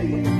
Thank you.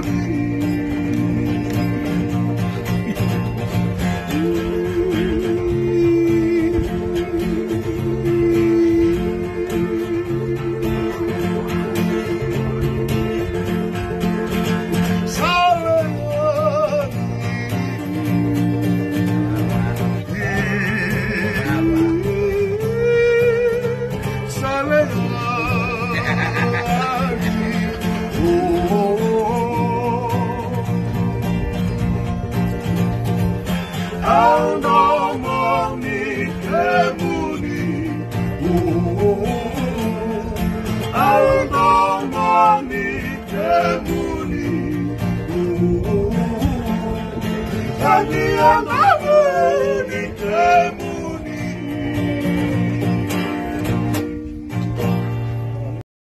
can amor.